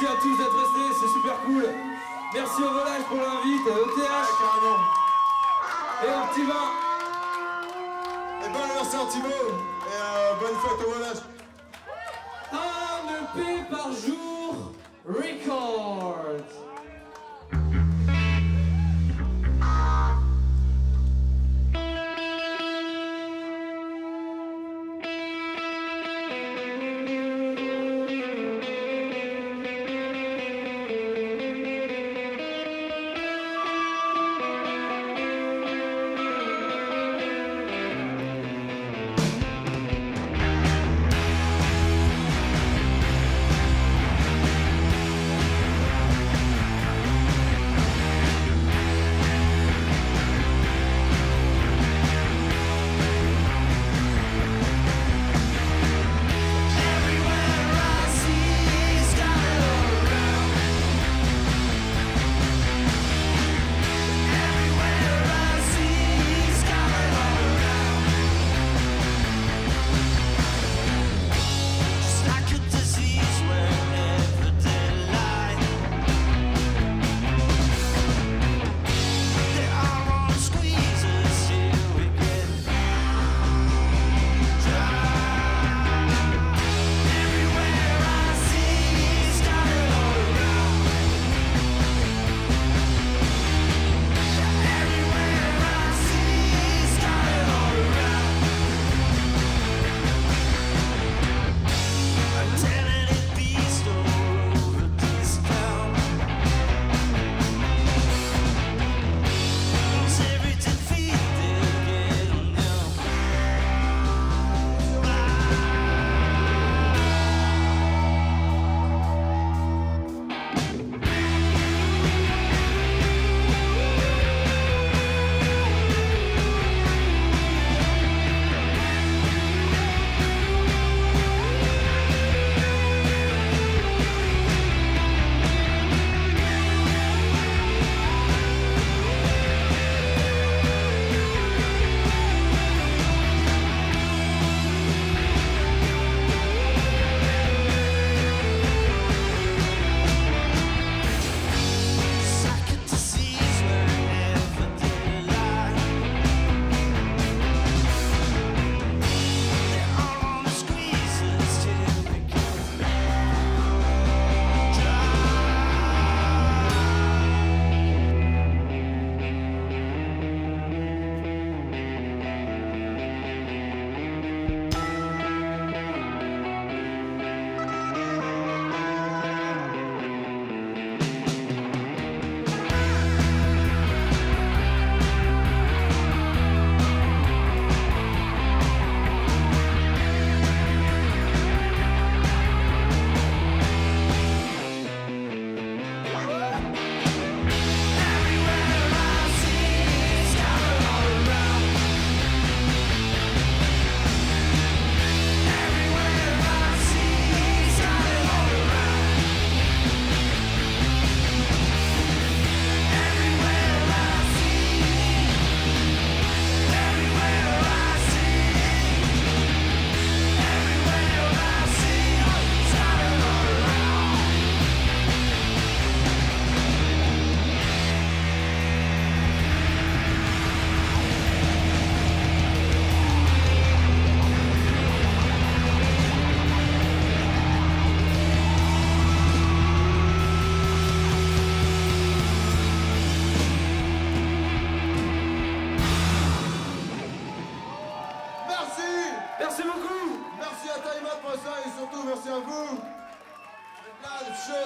Merci à tous d'être restés, c'est super cool. Merci au volage pour l'invite, au TH carrément. et au petit vin. Et bon anniversaire Thibaut. Et euh, bonne fête au volage. Un EP par jour, Records.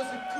Merci